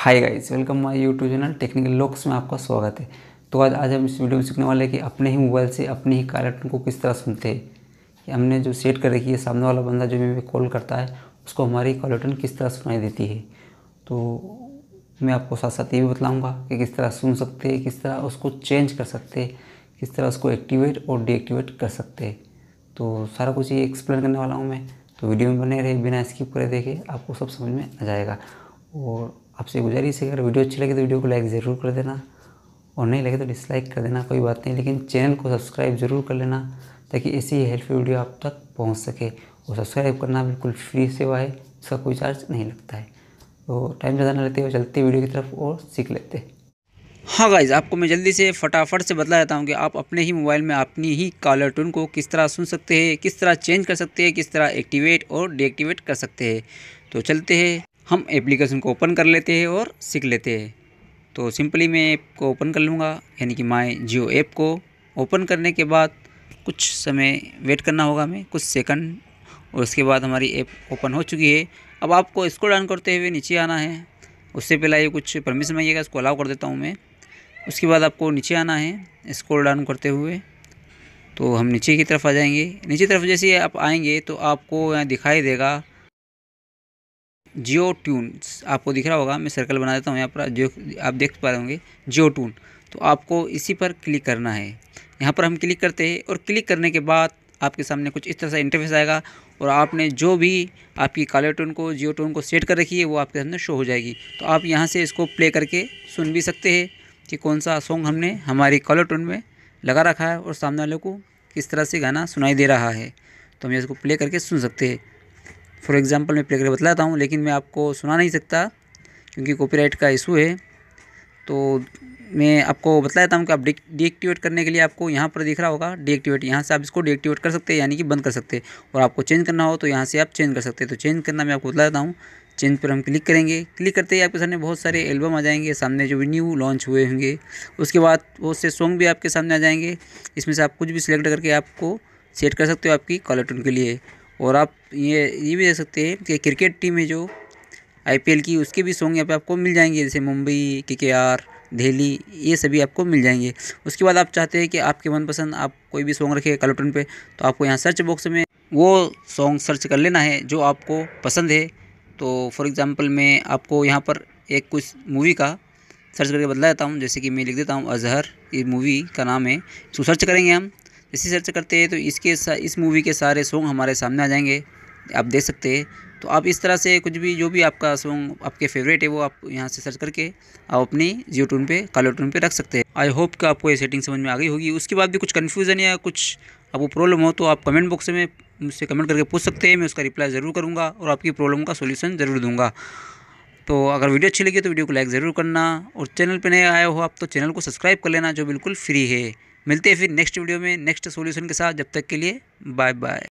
Hi guys welcome my YouTube channel technical locks में आपका स्वागत है। तो आज आज हम इस वीडियो में सीखने वाले हैं कि अपने ही मोबाइल से अपने ही कॉलर टोन को किस तरह सुनते हैं। कि हमने जो सेट कर रखी है, सामने वाला बंदा जो भी कॉल करता है, उसको हमारी कॉलर टोन किस तरह सुनाई देती है। तो मैं आपको साथ साथ ये भी बताऊँगा कि किस तरह सुन सकते हैं, किस तरह उसको चेंज कर सकते हैं, किस तरह उसको एक्टिवेट और डीएक्टिवेट कर सकते हैं। तो सारा कुछ ये एक्सप्लेन करने वाला हूँ मैं। तो वीडियो में बने रहे बिना स्किप करे देखे, आपको सब समझ में आ जाएगा। और आपसे गुजारिश है अगर वीडियो अच्छी लगे तो वीडियो को लाइक ज़रूर कर देना और नहीं लगे तो डिसलाइक कर देना, कोई बात नहीं, लेकिन चैनल को सब्सक्राइब ज़रूर कर लेना ताकि ऐसी ही हेल्पफुल वीडियो आप तक पहुँच सके और सब्सक्राइब करना बिल्कुल फ्री सेवा है, इसका कोई चार्ज नहीं लगता है। तो टाइम ज़्यादा ना लेते हुए चलते वीडियो की तरफ़ और सीख लेते हाँ। गाइज़ आपको मैं जल्दी से फटाफट से बतला देता हूँ कि आप अपने ही मोबाइल में अपनी ही कॉलर टून को किस तरह सुन सकते हैं, किस तरह चेंज कर सकते हैं, किस तरह एक्टिवेट और डीएक्टिवेट कर सकते हैं। तो चलते हैं। हम एप्लीकेशन को ओपन कर लेते हैं और सीख लेते हैं। तो सिंपली मैं ऐप को ओपन कर लूँगा, यानी कि माई जियो ऐप को ओपन करने के बाद कुछ समय वेट करना होगा हमें, कुछ सेकंड और उसके बाद हमारी ऐप ओपन हो चुकी है। अब आपको इसको डाउन करते हुए नीचे आना है। उससे पहले ये कुछ परमिशन मांगिएगा, इसको अलाउ कर देता हूँ मैं। उसके बाद आपको नीचे आना है स्क्रॉल डाउन करते हुए। तो हम नीचे की तरफ़ आ जाएँगे। नीचे तरफ़ जैसे आप आएँगे तो आपको यहाँ दिखाई देगा जियो ट्यून्स आपको दिख रहा होगा, मैं सर्कल बना देता हूँ यहाँ पर, जो आप देख पा रहे होंगे, जियो टून तो आपको इसी पर क्लिक करना है। यहाँ पर हम क्लिक करते हैं और क्लिक करने के बाद आपके सामने कुछ इस तरह से इंटरफेस आएगा और आपने जो भी आपकी काले टोन को, जियो टोन को सेट कर रखी है, वो आपके सामने शो हो जाएगी। तो आप यहाँ से इसको प्ले करके सुन भी सकते हैं कि कौन सा सॉन्ग हमने हमारी कॉलर टोन में लगा रखा है और सामने वाले को किस तरह से गाना सुनाई दे रहा है। तो हम इसको प्ले करके सुन सकते हैं। फॉर एग्ज़ाम्पल मैं प्ले करके बतलाता हूँ, लेकिन मैं आपको सुना नहीं सकता, क्योंकि कॉपीराइट का इशू है। तो मैं आपको बतला देता हूँ कि आप डीएक्टिवेट करने के लिए आपको यहाँ पर दिख रहा होगा डीएक्टिवेट यहाँ से आप इसको डीएक्टिवेट कर सकते हैं, यानी कि बंद कर सकते हैं। और आपको चेंज करना हो तो यहाँ से आप चेंज कर सकते हैं। तो चेंज करना मैं आपको बता देता हूँ। चेंज पर हम क्लिक करेंगे। क्लिक करते ही आपके सामने बहुत सारे एल्बम आ जाएँगे, सामने जो भी न्यू लॉन्च हुए होंगे। उसके बाद बहुत से सॉन्ग भी आपके सामने आ जाएँगे। इसमें से आप कुछ भी सिलेक्ट करके आपको सेट कर सकते हो आपकी कॉलर टून के लिए। और आप ये ये भी देख सकते हैं कि क्रिकेट टीम है जो आईपीएल की, उसके भी सॉन्ग यहाँ पे आपको मिल जाएँगे, जैसे मुंबई के के आर दिल्ली, ये सभी आपको मिल जाएँगे। उसके बाद आप चाहते हैं कि आपके मनपसंद आप कोई भी सॉन्ग रखे कलर पे तो आपको यहाँ सर्च बॉक्स में वो सॉन्ग सर्च कर लेना है जो आपको पसंद है। तो फॉर एग्ज़ाम्पल मैं आपको यहाँ पर एक कुछ मूवी का सर्च करके बदला देता हूँ, जैसे कि मैं लिख देता हूँ, अजहर, ये मूवी का नाम है। इसको सर्च करेंगे हम जैसे सर्च करते हैं तो इसके इस मूवी के सारे सॉन्ग हमारे सामने आ जाएँगे। आप देख सकते हैं। तो आप इस तरह से कुछ भी, जो भी आपका सॉन्ग आपके फेवरेट है, वो आप यहाँ से सर्च करके आप अपनी जियो टून पे कलर टून पे रख सकते हैं। आई होप कि आपको ये सेटिंग समझ में आ गई होगी। उसके बाद भी कुछ कन्फ्यूज़न या कुछ आपको प्रॉब्लम हो तो आप कमेंट बॉक्स में मुझसे कमेंट करके पूछ सकते हैं। मैं उसका रिप्लाई ज़रूर करूँगा और आपकी प्रॉब्लम का सोल्यूशन ज़रूर दूँगा। तो अगर वीडियो अच्छी लगी तो वीडियो को लाइक ज़रूर करना। और चैनल पर नए आए हो आप तो चैनल को सब्सक्राइब कर लेना, जो बिल्कुल फ्री है। मिलते हैं फिर नेक्स्ट वीडियो में नेक्स्ट सॉल्यूशन के साथ। जब तक के लिए बाय बाय